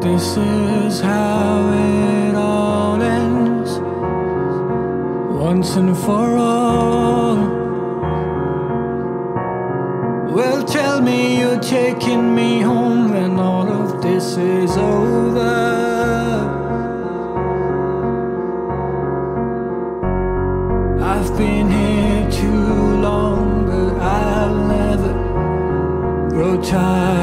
this is how it all ends once and for all. Well, tell me you're taking me home when all of this is over. I've been here too long, but I'll never grow tired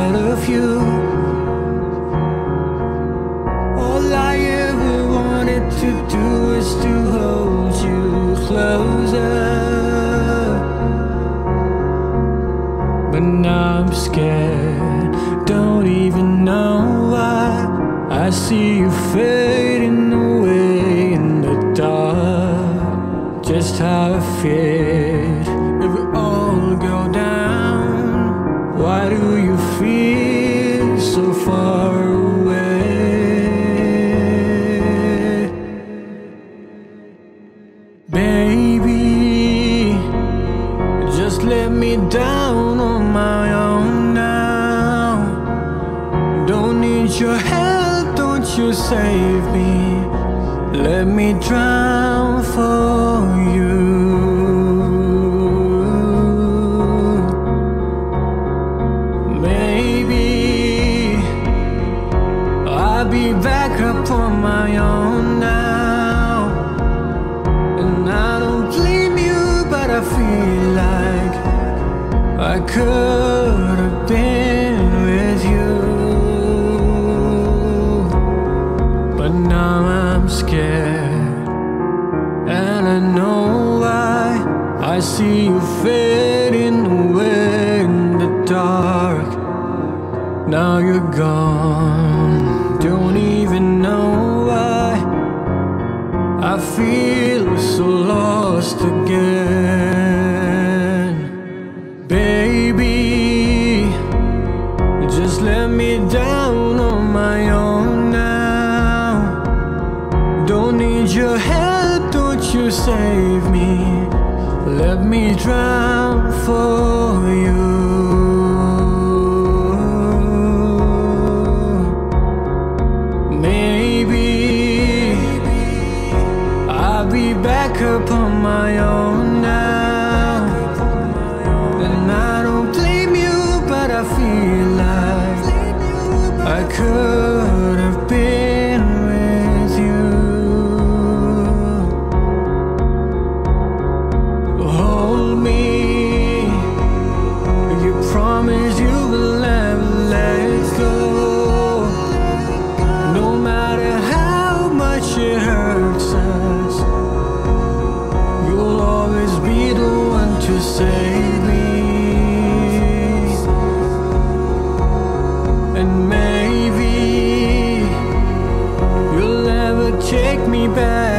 I see you fading away in the dark. Just how I feared it would all go down. Why do you feel so far save me. Let me drown for you. Maybe I'll be back up on my own But now I'm scared, and I know why. I see you fading away in the dark. Now you're gone, don't even know why. I feel so lost again. Baby, Don't need your help, don't you save me. Let me drown for you. Maybe I'll be back up on my own now. And I don't blame you, but I feel like I could me back.